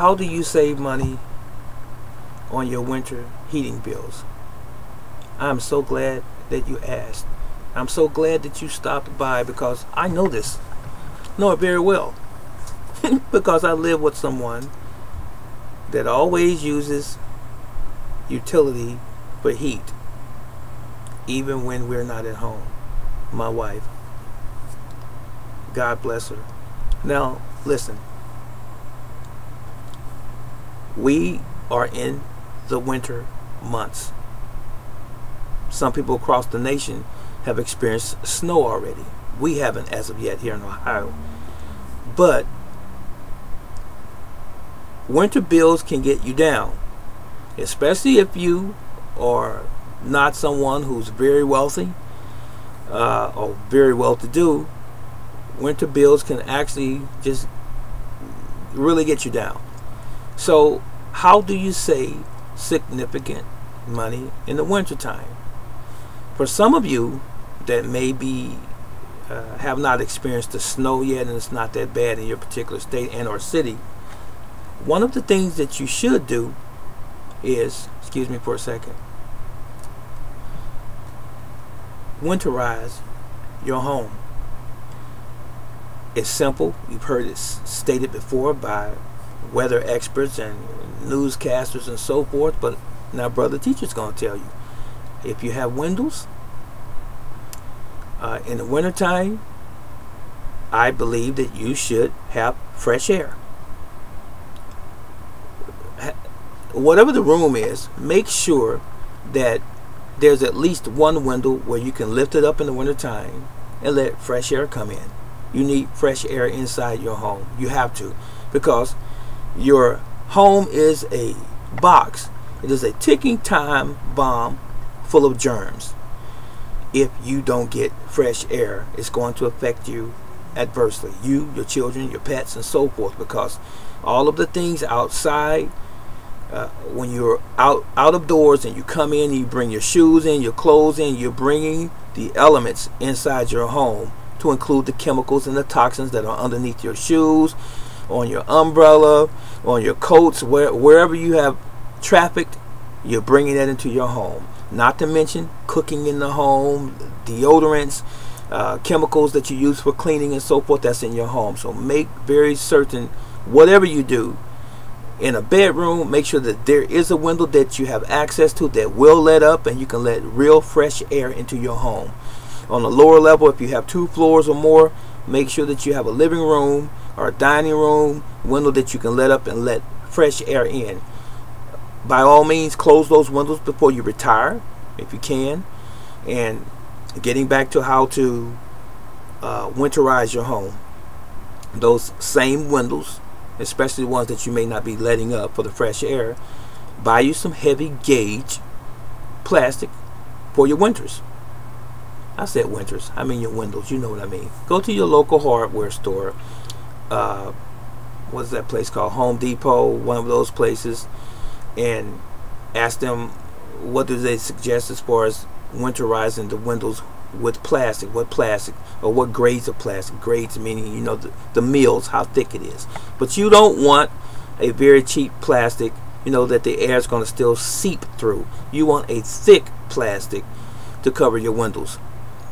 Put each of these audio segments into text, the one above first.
how do you save money on your winter heating bills? I'm so glad that you asked. I'm so glad that you stopped by because I know this. Know it very well. because I live with someone that always uses utility for heat even when we're not at home. My wife. God bless her. Now, listen. We are in the winter months. Some people across the nation have experienced snow already. We haven't as of yet here in Ohio. But winter bills can get you down, especially if you are not someone who's very wealthy uh, or very well to do. Winter bills can actually just really get you down. So, how do you save significant money in the wintertime? For some of you that maybe uh, have not experienced the snow yet and it's not that bad in your particular state and or city, one of the things that you should do is, excuse me for a second, winterize your home. It's simple. You've heard it stated before by weather experts and newscasters and so forth, but now Brother Teacher's going to tell you. If you have windows, uh, in the wintertime, I believe that you should have fresh air. Whatever the room is, make sure that there's at least one window where you can lift it up in the wintertime and let fresh air come in. You need fresh air inside your home. You have to because your home is a box. It is a ticking time bomb full of germs. If you don't get fresh air, it's going to affect you adversely. You, your children, your pets, and so forth because all of the things outside uh, when you're out out of doors and you come in, you bring your shoes in, your clothes in, you're bringing the elements inside your home to include the chemicals and the toxins that are underneath your shoes, on your umbrella, on your coats, where, wherever you have trafficked, you're bringing that into your home. Not to mention cooking in the home, deodorants, uh, chemicals that you use for cleaning and so forth that's in your home. So make very certain whatever you do in a bedroom, make sure that there is a window that you have access to that will let up and you can let real fresh air into your home. On the lower level, if you have two floors or more, make sure that you have a living room or a dining room window that you can let up and let fresh air in. By all means, close those windows before you retire, if you can. And getting back to how to uh, winterize your home, those same windows especially ones that you may not be letting up for the fresh air, buy you some heavy gauge plastic for your winters. I said winters. I mean your windows. You know what I mean. Go to your local hardware store. Uh, what's that place called? Home Depot, one of those places, and ask them what do they suggest as far as winterizing the windows with plastic. What plastic or what grades of plastic? Grades meaning you know the, the mills, how thick it is. But you don't want a very cheap plastic, you know that the air is going to still seep through. You want a thick plastic to cover your windows.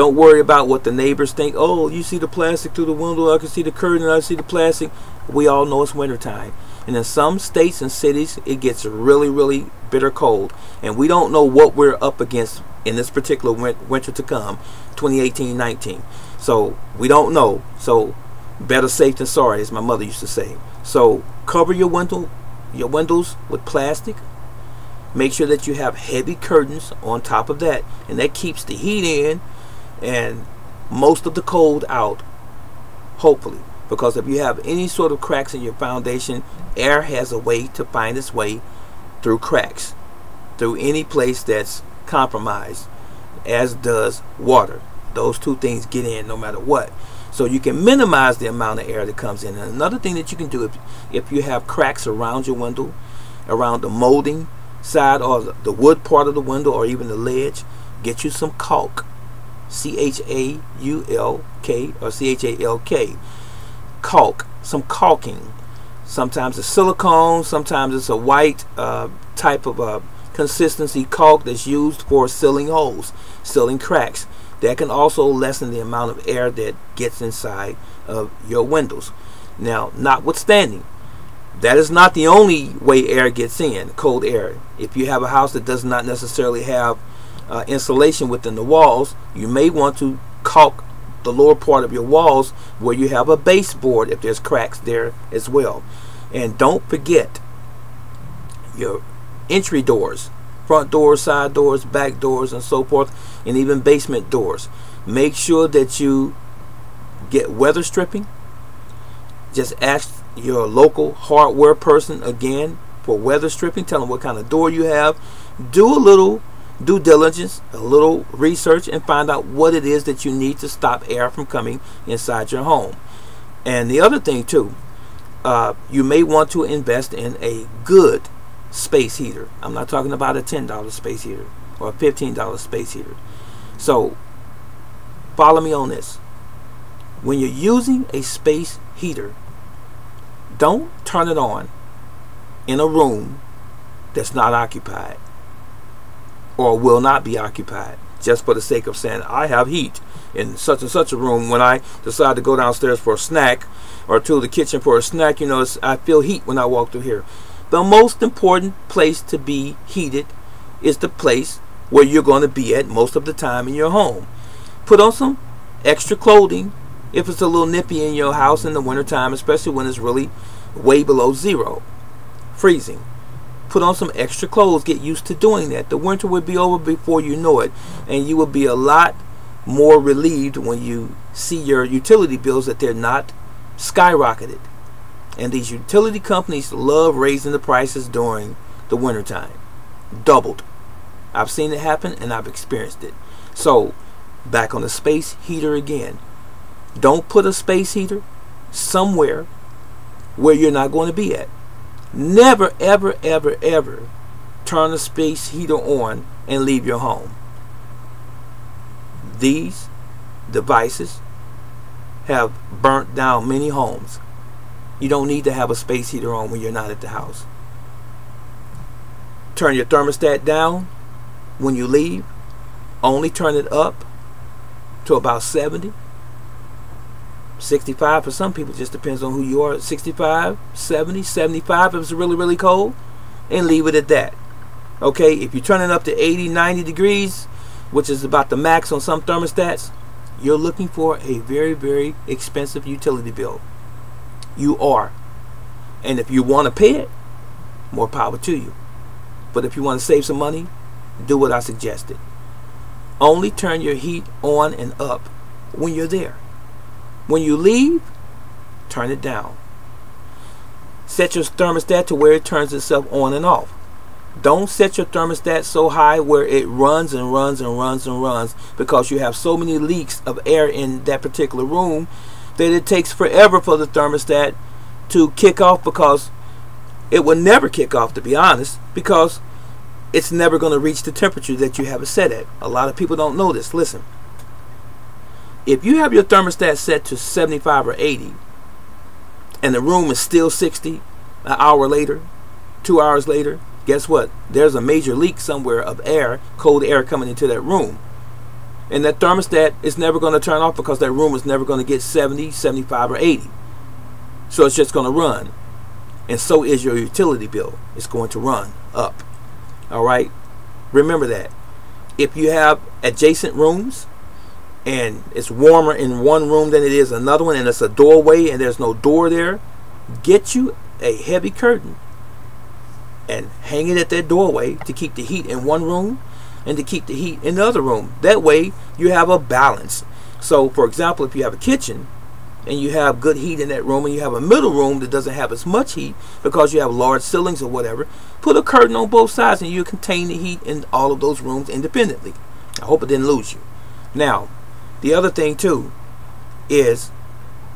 Don't worry about what the neighbors think. Oh, you see the plastic through the window. I can see the curtain. I see the plastic. We all know it's wintertime. And in some states and cities, it gets really, really bitter cold. And we don't know what we're up against in this particular winter to come, 2018-19. So we don't know. So better safe than sorry, as my mother used to say. So cover your window, your windows with plastic. Make sure that you have heavy curtains on top of that, and that keeps the heat in and most of the cold out. Hopefully, because if you have any sort of cracks in your foundation, air has a way to find its way through cracks, through any place that's compromised, as does water. Those two things get in no matter what. So you can minimize the amount of air that comes in. And another thing that you can do if, if you have cracks around your window, around the molding side or the wood part of the window or even the ledge, get you some caulk. C-H-A-U-L-K or C-H-A-L-K. Caulk. Some caulking Sometimes it's silicone, sometimes it's a white uh, type of uh, consistency caulk that's used for sealing holes, sealing cracks. That can also lessen the amount of air that gets inside of your windows. Now, notwithstanding, that is not the only way air gets in, cold air. If you have a house that does not necessarily have uh, insulation within the walls, you may want to caulk the lower part of your walls where you have a baseboard if there's cracks there as well. And don't forget your entry doors, front doors, side doors, back doors, and so forth, and even basement doors. Make sure that you get weather stripping. Just ask your local hardware person again for weather stripping. Tell them what kind of door you have. Do a little due diligence, a little research, and find out what it is that you need to stop air from coming inside your home. And the other thing, too, uh, you may want to invest in a good space heater. I'm not talking about a $10 space heater or a $15 space heater. So, follow me on this. When you're using a space heater, don't turn it on in a room that's not occupied or will not be occupied just for the sake of saying I have heat in such and such a room when I decide to go downstairs for a snack or to the kitchen for a snack. You know I feel heat when I walk through here. The most important place to be heated is the place where you're going to be at most of the time in your home. Put on some extra clothing if it's a little nippy in your house in the wintertime especially when it's really way below zero. Freezing put on some extra clothes, get used to doing that. The winter will be over before you know it, and you will be a lot more relieved when you see your utility bills that they're not skyrocketed. And these utility companies love raising the prices during the wintertime. Doubled. I've seen it happen and I've experienced it. So, back on the space heater again. Don't put a space heater somewhere where you're not going to be at. Never, ever, ever, ever turn the space heater on and leave your home. These devices have burnt down many homes. You don't need to have a space heater on when you're not at the house. Turn your thermostat down when you leave. Only turn it up to about 70 65 for some people just depends on who you are. 65 70 75 if it's really really cold and leave it at that. Okay if you're turning up to 80 90 degrees which is about the max on some thermostats you're looking for a very very expensive utility bill. You are. And if you want to pay it more power to you. But if you want to save some money do what I suggested. Only turn your heat on and up when you're there when you leave, turn it down. Set your thermostat to where it turns itself on and off. Don't set your thermostat so high where it runs and runs and runs and runs because you have so many leaks of air in that particular room that it takes forever for the thermostat to kick off because it will never kick off to be honest because it's never going to reach the temperature that you have it set at. A lot of people don't know this. Listen if you have your thermostat set to 75 or 80 and the room is still 60 an hour later two hours later guess what? There's a major leak somewhere of air cold air coming into that room. And that thermostat is never going to turn off because that room is never going to get 70 75 or 80 so it's just going to run. And so is your utility bill. It's going to run up. All right? Remember that. If you have adjacent rooms and it's warmer in one room than it is another one and it's a doorway and there's no door there get you a heavy curtain and hang it at that doorway to keep the heat in one room and to keep the heat in the other room. That way you have a balance. So for example if you have a kitchen and you have good heat in that room and you have a middle room that doesn't have as much heat because you have large ceilings or whatever put a curtain on both sides and you contain the heat in all of those rooms independently. I hope it didn't lose you. Now the other thing too is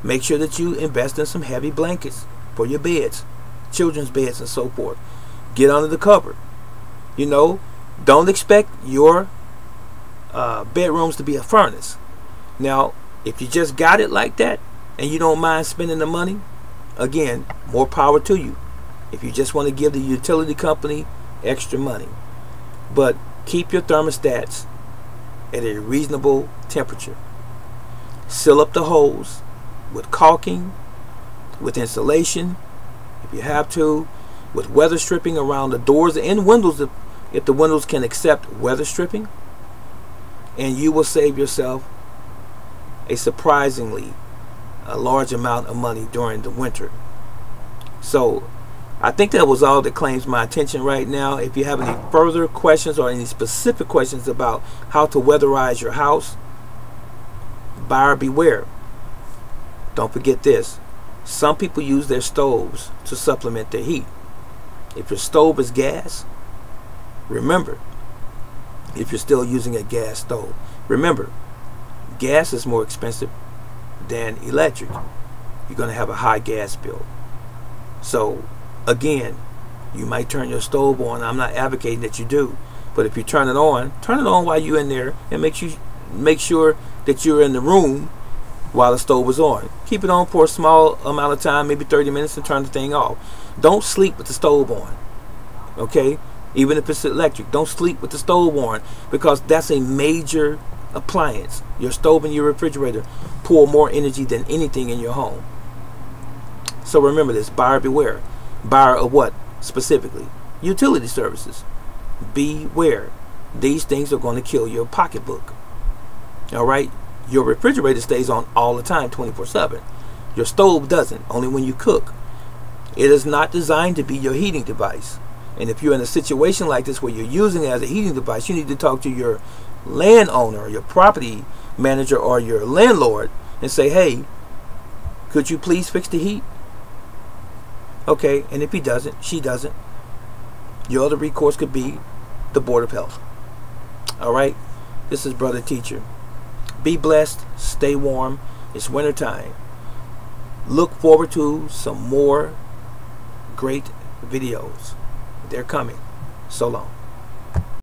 make sure that you invest in some heavy blankets for your beds, children's beds and so forth. Get under the cover. You know, don't expect your uh, bedrooms to be a furnace. Now, if you just got it like that and you don't mind spending the money, again, more power to you. If you just want to give the utility company extra money. But keep your thermostats at a reasonable temperature. Seal up the holes with caulking, with insulation, if you have to, with weather stripping around the doors and windows if, if the windows can accept weather stripping. And you will save yourself a surprisingly a large amount of money during the winter. So I think that was all that claims my attention right now. If you have any further questions or any specific questions about how to weatherize your house, buyer beware. Don't forget this. Some people use their stoves to supplement their heat. If your stove is gas, remember, if you're still using a gas stove, remember, gas is more expensive than electric. You're going to have a high gas bill. So, again, you might turn your stove on. I'm not advocating that you do, but if you turn it on, turn it on while you're in there, and make you make sure that you're in the room while the stove is on. Keep it on for a small amount of time, maybe 30 minutes, and turn the thing off. Don't sleep with the stove on. Okay, even if it's electric, don't sleep with the stove on because that's a major appliance. Your stove and your refrigerator pull more energy than anything in your home. So remember this, buyer beware. Buyer of what specifically? Utility services. Beware. These things are going to kill your pocketbook. All right? Your refrigerator stays on all the time, 24 7. Your stove doesn't, only when you cook. It is not designed to be your heating device. And if you're in a situation like this where you're using it as a heating device, you need to talk to your landowner, your property manager, or your landlord and say, hey, could you please fix the heat? Okay, and if he doesn't, she doesn't, your other recourse could be the Board of Health. All right, this is Brother Teacher. Be blessed, stay warm. It's winter time. Look forward to some more great videos. They're coming. So long.